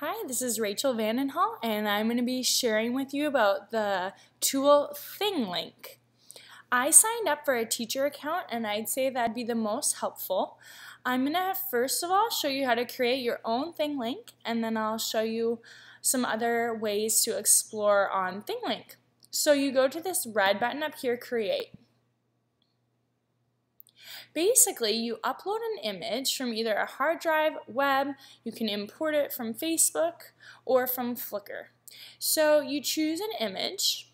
Hi, this is Rachel Vanden Hull, and I'm going to be sharing with you about the tool ThingLink. I signed up for a teacher account, and I'd say that'd be the most helpful. I'm going to first of all show you how to create your own ThingLink, and then I'll show you some other ways to explore on ThingLink. So you go to this red button up here, Create. Basically, you upload an image from either a hard drive, web, you can import it from Facebook, or from Flickr. So you choose an image,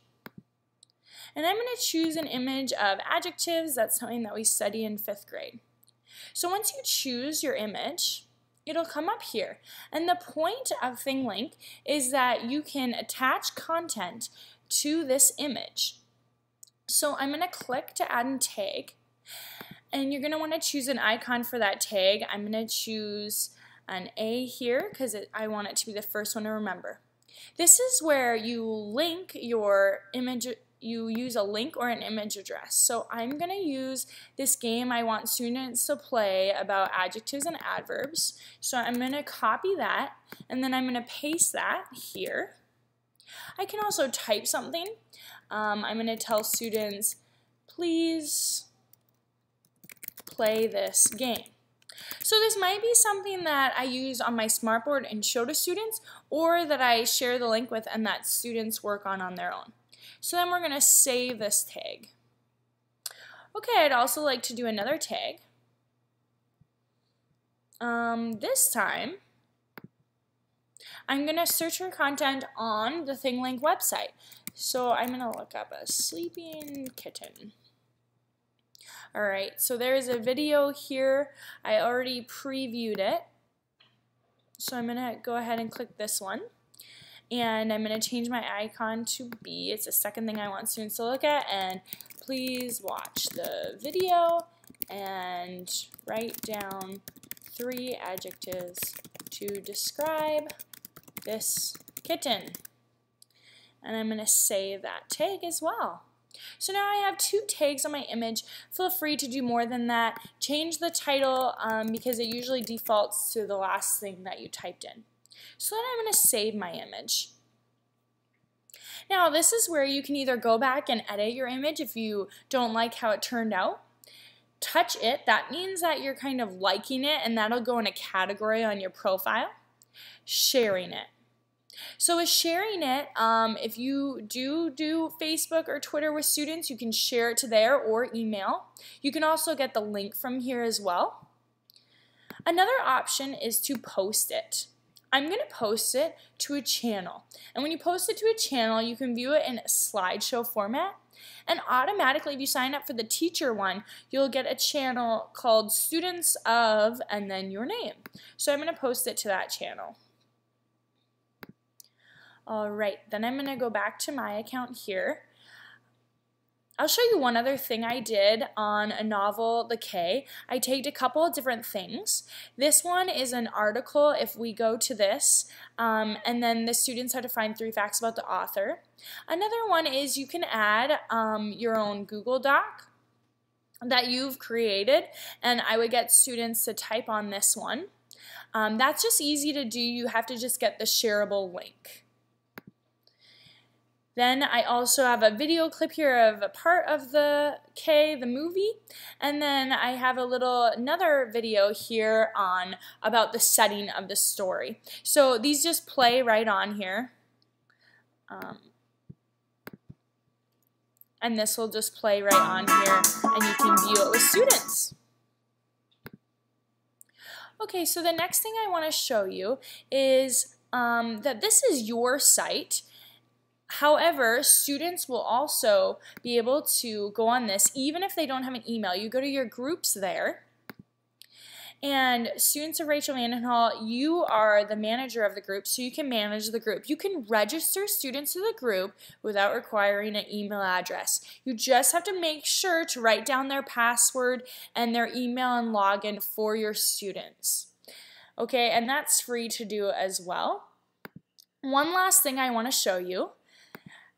and I'm going to choose an image of adjectives. That's something that we study in fifth grade. So once you choose your image, it'll come up here. And the point of ThingLink is that you can attach content to this image. So I'm going to click to add and tag and you're going to want to choose an icon for that tag. I'm going to choose an A here because I want it to be the first one to remember. This is where you link your image, you use a link or an image address. So I'm going to use this game I want students to play about adjectives and adverbs. So I'm going to copy that and then I'm going to paste that here. I can also type something. Um, I'm going to tell students, please play this game. So this might be something that I use on my smartboard and show to students or that I share the link with and that students work on on their own. So then we're going to save this tag. Okay, I'd also like to do another tag. Um, this time, I'm going to search for content on the ThingLink website. So I'm going to look up a sleeping kitten. Alright, so there's a video here. I already previewed it. So I'm to go ahead and click this one. And I'm going to change my icon to B. It's the second thing I want students to look at. And please watch the video and write down three adjectives to describe this kitten. And I'm going to save that tag as well. So now I have two tags on my image. Feel free to do more than that. Change the title um, because it usually defaults to the last thing that you typed in. So then I'm going to save my image. Now this is where you can either go back and edit your image if you don't like how it turned out. Touch it, that means that you're kind of liking it and that'll go in a category on your profile. Sharing it. So with sharing it, um, if you do do Facebook or Twitter with students, you can share it to there or email. You can also get the link from here as well. Another option is to post it. I'm going to post it to a channel. And when you post it to a channel, you can view it in slideshow format. And automatically, if you sign up for the teacher one, you'll get a channel called Students of and then your name. So I'm going to post it to that channel. All right, then I'm gonna go back to my account here. I'll show you one other thing I did on a novel, The Cay. I tagged a couple of different things. This one is an article, if we go to this, um, and then the students had to find three facts about the author. Another one is you can add um, your own Google Doc that you've created, and I would get students to type on this one. Um, that's just easy to do. You have to just get the shareable link. Then I also have a video clip here of a part of the Cay, the movie, and then I have a little another video here on about the setting of the story. So these just play right on here. Um, and this will just play right on here and you can view it with students. Okay, so the next thing I want to show you is um, that this is your site However, students will also be able to go on this even if they don't have an email. You go to your groups there. And students of Rachel Vanden Hull, you are the manager of the group, so you can manage the group. You can register students to the group without requiring an email address. You just have to make sure to write down their password and their email and login for your students. Okay, and that's free to do as well. One last thing I want to show you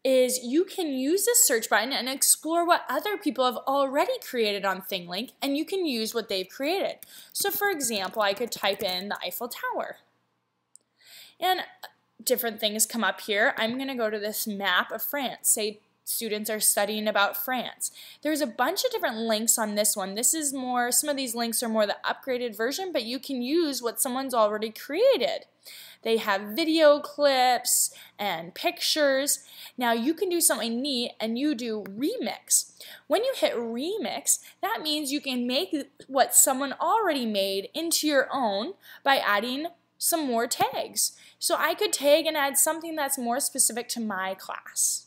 is you can use this search button and explore what other people have already created on ThingLink and you can use what they've created. So for example, I could type in the Eiffel Tower. And different things come up here. I'm going to go to this map of France. Say students are studying about France. There's a bunch of different links on this one. This is more, some of these links are more the upgraded version, but you can use what someone's already created. They have video clips and pictures. Now you can do something neat and you do remix. When you hit remix, that means you can make what someone already made into your own by adding some more tags. So I could tag and add something that's more specific to my class.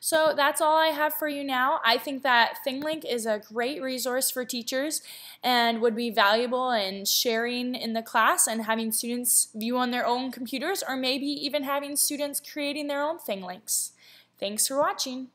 So that's all I have for you now. I think that ThingLink is a great resource for teachers and would be valuable in sharing in the class and having students view on their own computers or maybe even having students creating their own ThingLinks. Thanks for watching.